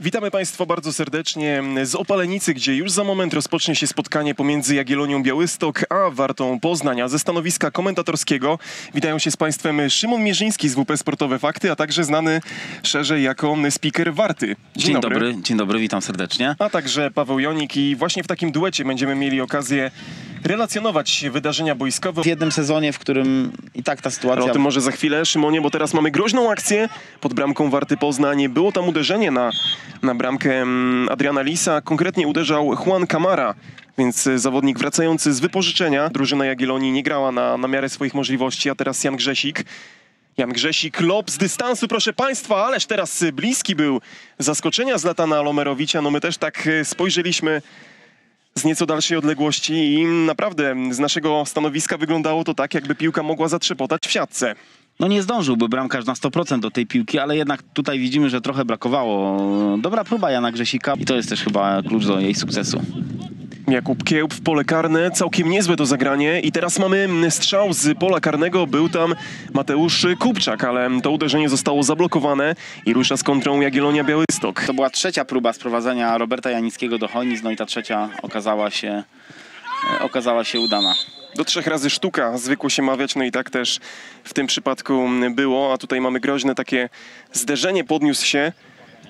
Witamy Państwa bardzo serdecznie z Opalenicy, gdzie już za moment rozpocznie się spotkanie pomiędzy Jagiellonią Białystok a Wartą Poznań. A ze stanowiska komentatorskiego witają się z Państwem Szymon Mierzyński z WP Sportowe Fakty, a także znany szerzej jako speaker Warty. Dzień, dobry. dzień dobry, witam serdecznie. A także Paweł Jonik i właśnie w takim duecie będziemy mieli okazję relacjonować wydarzenia boiskowe. W jednym sezonie, w którym i tak ta Ale sytuacja... o tym może za chwilę, Szymonie, bo teraz mamy groźną akcję pod bramką Warty Poznań. Było tam uderzenie na, na bramkę mm, Adriana Lisa. Konkretnie uderzał Juan Camara, więc y, zawodnik wracający z wypożyczenia. Drużyna Jagiellonii nie grała na, na miarę swoich możliwości, a teraz Jan Grzesik. Jan Grzesik, lop z dystansu, proszę Państwa, ależ teraz y, bliski był zaskoczenia Zlatana Lomerowicza. No my też tak y, spojrzeliśmy z nieco dalszej odległości i naprawdę z naszego stanowiska wyglądało to tak, jakby piłka mogła zatrzepotać w siatce. No nie zdążyłby bramkarz na 100% do tej piłki, ale jednak tutaj widzimy, że trochę brakowało. Dobra próba Jana Grzesika i to jest też chyba klucz do jej sukcesu. Jakub Kiełb w pole karne, całkiem niezłe to zagranie. I teraz mamy strzał z pola karnego, był tam Mateusz Kupczak, ale to uderzenie zostało zablokowane i rusza z kontrą Jagiellonia Białystok. To była trzecia próba sprowadzenia Roberta Janickiego do Chojnic, no i ta trzecia okazała się, e, okazała się udana. Do trzech razy sztuka zwykło się mawiać, no i tak też w tym przypadku było, a tutaj mamy groźne takie zderzenie, podniósł się,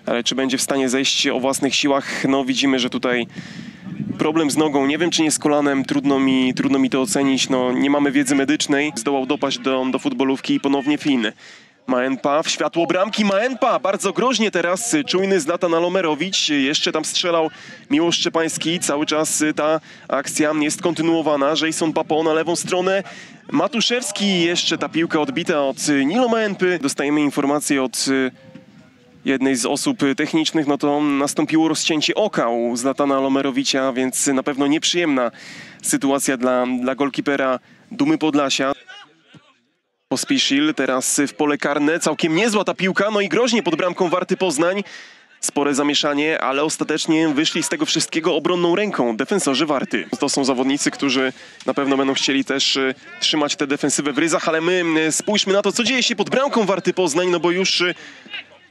ale czy będzie w stanie zejść o własnych siłach, no widzimy, że tutaj problem z nogą, nie wiem czy nie z kolanem, trudno mi, trudno mi to ocenić, no nie mamy wiedzy medycznej, zdołał dopaść do, do futbolówki i ponownie Fin. Maenpa w światło bramki, Maenpa! Bardzo groźnie teraz, czujny Zlatan Alomerowicz, jeszcze tam strzelał Miłosz Szczepański, cały czas ta akcja jest kontynuowana, Jason Papo na lewą stronę, Matuszewski, jeszcze ta piłka odbita od Nilo Maenpy, dostajemy informację od jednej z osób technicznych, no to nastąpiło rozcięcie oka u Zlatana Lomerowicza, więc na pewno nieprzyjemna sytuacja dla, dla golkipera Dumy Podlasia. Pospiszil teraz w pole karne, całkiem niezła ta piłka, no i groźnie pod bramką Warty Poznań. Spore zamieszanie, ale ostatecznie wyszli z tego wszystkiego obronną ręką defensorzy Warty. To są zawodnicy, którzy na pewno będą chcieli też y, trzymać tę defensywę w ryzach, ale my y, spójrzmy na to, co dzieje się pod bramką Warty Poznań, no bo już y,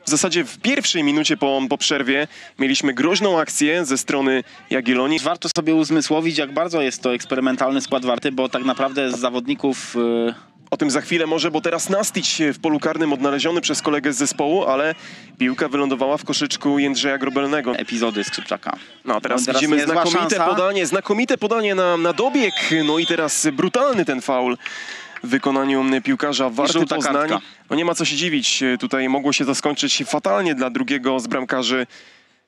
w zasadzie w pierwszej minucie po, po przerwie mieliśmy groźną akcję ze strony Jagiellonii. Warto sobie uzmysłowić, jak bardzo jest to eksperymentalny skład Warty, bo tak naprawdę z zawodników... Yy... O tym za chwilę może, bo teraz Nastić w polu karnym odnaleziony przez kolegę z zespołu, ale piłka wylądowała w koszyczku Jędrzeja Grobelnego. epizody Skrzypczaka. No a teraz No, teraz widzimy znakomite podanie, znakomite podanie na, na dobieg, no i teraz brutalny ten faul w wykonaniu piłkarza Warty Poznań. kartka. No nie ma co się dziwić, tutaj mogło się to skończyć fatalnie dla drugiego z bramkarzy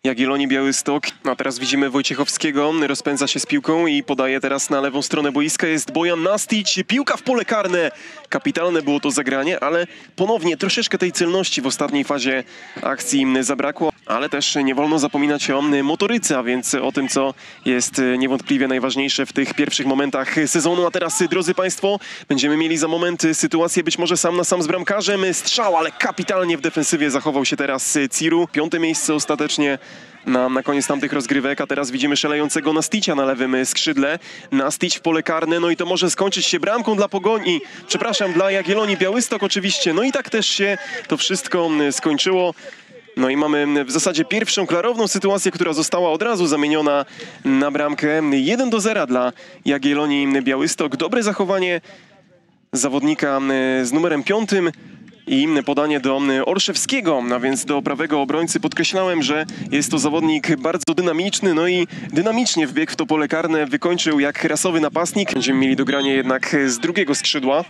Jagiellonii Białystok. No a teraz widzimy Wojciechowskiego, rozpędza się z piłką i podaje teraz na lewą stronę boiska. Jest Bojan Nastić, piłka w pole karne. Kapitalne było to zagranie, ale ponownie troszeczkę tej celności w ostatniej fazie akcji zabrakło. Ale też nie wolno zapominać o motoryce, a więc o tym, co jest niewątpliwie najważniejsze w tych pierwszych momentach sezonu. A teraz, drodzy Państwo, będziemy mieli za moment sytuację być może sam na sam z bramkarzem. Strzał, ale kapitalnie w defensywie zachował się teraz Ciru. Piąte miejsce ostatecznie na, na koniec tamtych rozgrywek, a teraz widzimy szalejącego Nasticia na lewym skrzydle. Nastić w pole karne, no i to może skończyć się bramką dla Pogoni, przepraszam, dla Jagiellonii Białystok oczywiście. No i tak też się to wszystko skończyło. No i mamy w zasadzie pierwszą klarowną sytuację, która została od razu zamieniona na bramkę. 1 do 0 dla Jagiellonii Białystok. Dobre zachowanie zawodnika mm, z numerem piątym i podanie do Orszewskiego, a więc do prawego obrońcy. Podkreślałem, że jest to zawodnik bardzo dynamiczny, no i dynamicznie wbiegł w to pole karne, wykończył jak rasowy napastnik. Będziemy mieli dogranie jednak z drugiego skrzydła.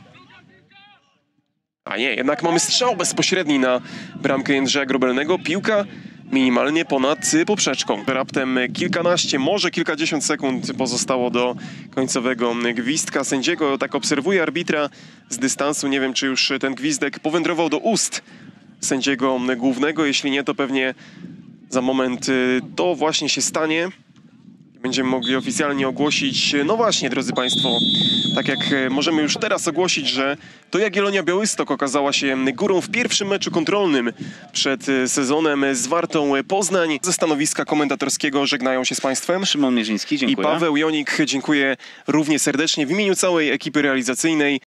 A nie, jednak mamy strzał bezpośredni na bramkę Jędrzeja Grobelnego. Piłka minimalnie ponad poprzeczką. Raptem kilkanaście, może kilkadziesiąt sekund pozostało do końcowego gwizdka sędziego. Tak obserwuje arbitra z dystansu. Nie wiem, czy już ten gwizdek powędrował do ust sędziego głównego. Jeśli nie, to pewnie za moment y, to właśnie się stanie. Będziemy mogli oficjalnie ogłosić, no właśnie, drodzy Państwo, tak jak e, możemy już teraz ogłosić, że to Jagiellonia Białystok okazała się górą w pierwszym meczu kontrolnym przed e, sezonem z Wartą Poznań. Ze stanowiska komentatorskiego żegnają się z Państwem. Szymon Mierzyński, I dziękuję. Paweł Jonik, dziękuję równie serdecznie w imieniu całej ekipy realizacyjnej.